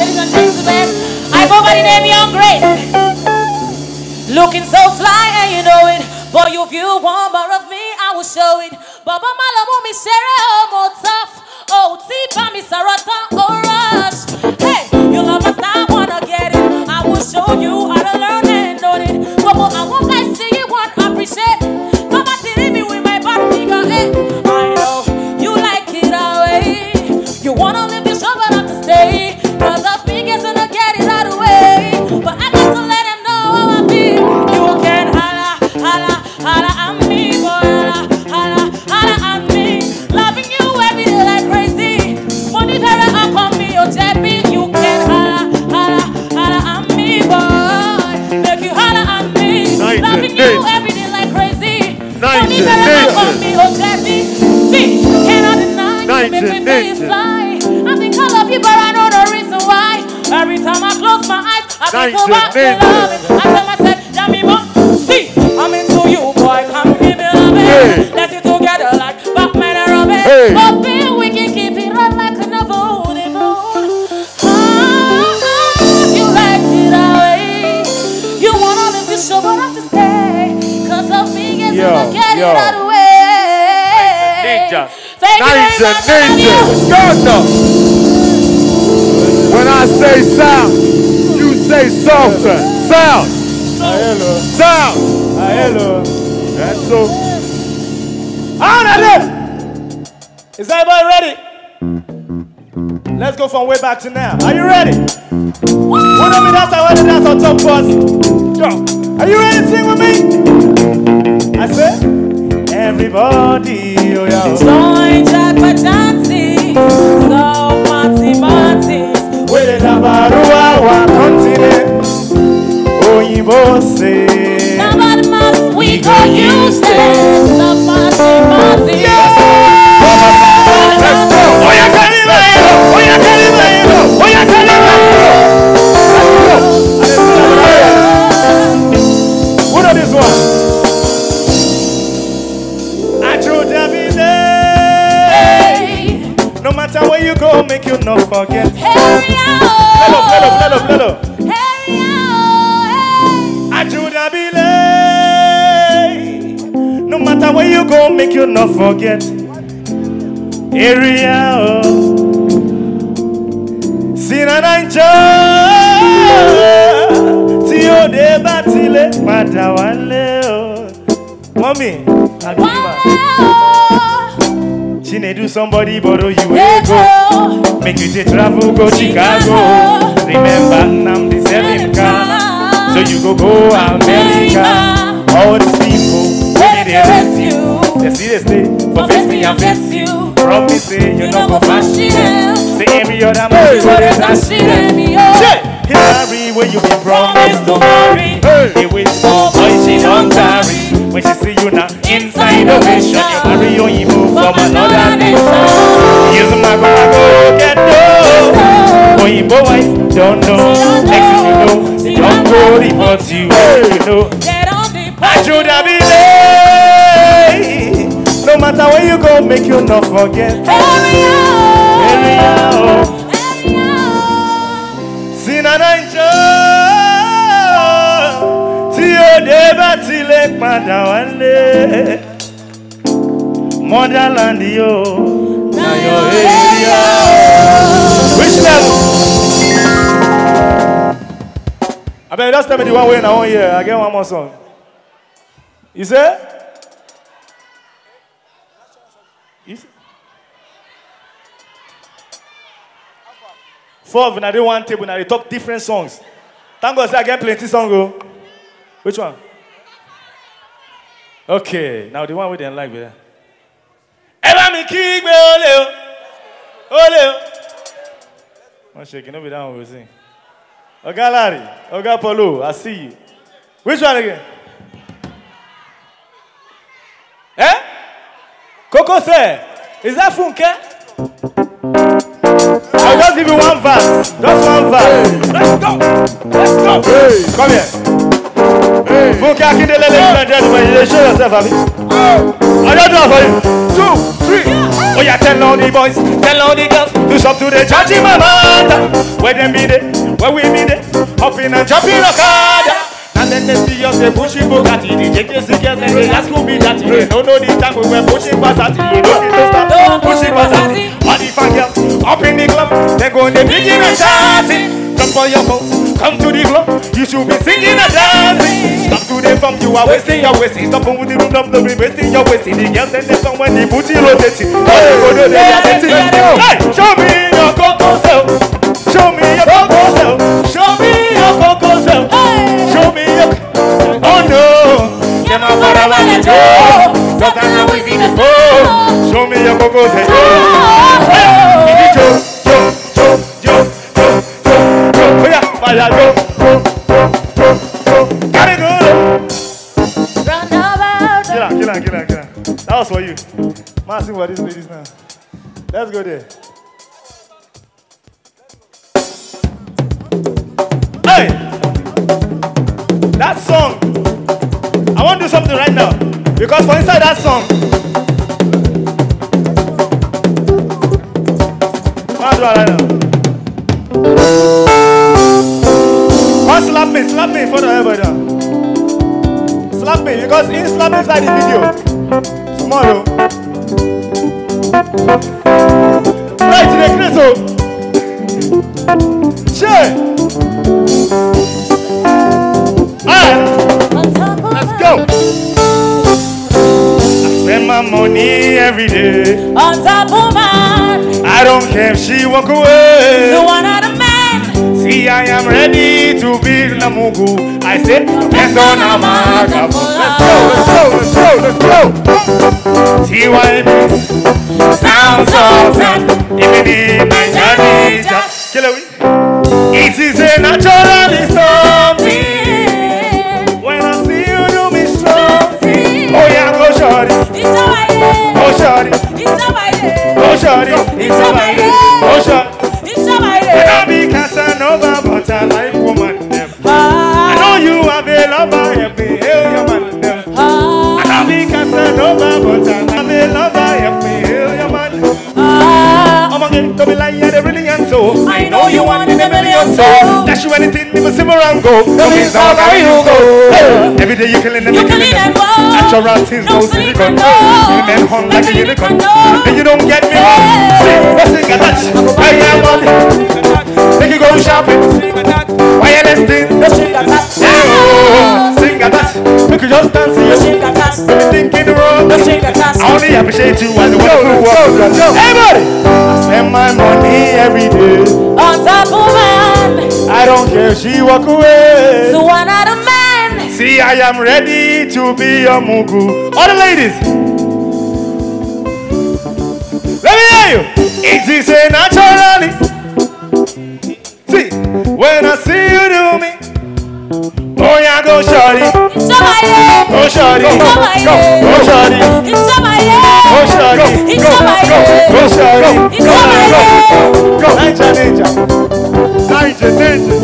ladies and gentlemen. I go by the name Young Grace. Looking so fly and you know it. But if you want more of me, I will show it. Baba Malamu oh, mi oh more tough. Oh, tipa mi sarata oh rush. Hey, you love Nice, make me nice. feel fly. I think I love you, but I know the reason why. Every time I close my eyes, I think about the nice. love. I tell myself, Jamie, but see, I'm into you, boy. Come give me love. Hey. Let's get together like Batman and Robin. Hey. Baby, we can keep it on like a novel. Ah, you like it away. You wanna live the show, but I have to stay. Cause of me, yes, Yo, I get yo. it out of the way. Ninja. Thank you very Ninja, much. I love you. Ghana. When I say sound, you say something. Sound. hello. Sound. Hello. That's so. On at it! Is everybody ready? Let's go from way back to now. Are you ready? What up, me dance? I want to dance on top bus. Yo, are you ready to sing with me? I said, everybody, yeah. Join Jack Patanti, so Marty Marty. With the Labarua, wa continent. Oyinbo say. Nobody must we go use it. Marty where you go, make you not forget. Hello, hello, hello, hello. Out. Ajo Davide. No matter where you go, make you not forget. Area. Oh. Sinanaija tí ó dé bá tilẹ̀ padà wálé o. Mọ́mí, Àgbìmá, Wow. Chinedu somebody borrow you Hey, go. Make you dey travel go Chicago. Remember Nnamdi selling car. So you go go America. All these people wey dey you. They see they stay for face me and face you. Promise say you no go flash them. Say every other man you go dey dash them. Hillary wey you been promised to marry. Hey, wait for boy she don tarry. When she see you now inside ovation, you marry Oyinbo from another nation. Use my go get dough. Oyinbo wife don't know. Next thing you know, they don't go report you. You know. Get on the Ajo Davide. No matter where you go, make you not forget. Area, out. Sinanaija tí ó dé bá tilẹ̀ padà wálé. Motherland yo, na your area. Which level? Abeg just tell me the one way na one year. I get one more song. You say? You say? Four of dey one table na dey talk different songs. Thank God say I get plenty song o. Which one? Okay, now the one wey dem like be that. Mi kígbe olè o, olè o. Wọ́n ṣe kí no be that one we sing. Oga Larry, Oga Polo, I see you. Which one again? Eh? Koko say, is that Funke? I'll just give you one verse. Just one verse. Let's go. Let's go. Hey. Come here. Hey. Funke Akindele, ladies and gentlemen, you show yourself, abi? I just do it for you. Two, three. Oh yeah, tell all the boys, tell all the girls to shop to the church in my mother. Where them be there, where we be there, hopping and jumping Okada. And then they see us, they pushing Bugatti. The JKC girls, then they ask who be that. They don't know the time we were pushing Passati. You know the stop, Don't pushing push Passati. Passati. All the fan girls up in the club, they go in the picking and shouting. Jump on your boats, come to the club. You should be singing and dancing. Stop to the from you are wasting your wasting. Stop with the room, don't be wasting your wasting. The girls then they come when the booty rotating. Hey, go do the dancing. Hey, show me your coco self. Show me your coco self. Show me your coco self. Show me your. Oh no, them are far away. Sometimes I was in the phone. Show me your coco self. For these ladies now. Let's go there. Hey! That song. I want to do something right now. Because for inside that song. I do it right now. Come slap me, slap me in front of everybody. Slap me because he slap me inside the video. Tomorrow. Right the oh. Sure. Alright, On top of let's go. I spend my money every day. On top of man. I don't care if she walk away. The one out of I am ready to be Namugu. I say, yes, oh, on a Let's go, let's go, let's go, let's go. TYB, sounds of time. Even in Nigeria, kill it. It is a natural something. When I see you do me strong. Oh yeah, go shorty, It's all my head. go shorty, It's all my head. go shorty. Anything, even simmer and go. No means how far you go. Every day you killing them, You you killing them. all. Natural things, No no sleep silicone. and. You men hung like a unicorn. And you don't get me wrong. See, sing a touch. I am on Make you go shopping. Wireless things. No shake a tap. Hey, oh, sing a touch. Make you just dance. No You shake a tap. thinking wrong. No shake a tap. I only appreciate you as a wonderful. Hey, buddy. I spend my money every day will she walk away? So one out of man. See, I am ready to be your mugu. All the ladies. Let me hear you. It is a naturally. See, when I see you do me, oh yeah, go shorty. It's my somebody. Go shorty. It's my somebody. Go shorty. It's my somebody. Go shorty. It's my somebody. Go shorty. It's my somebody. Go ninja ninja. Ninja ninja.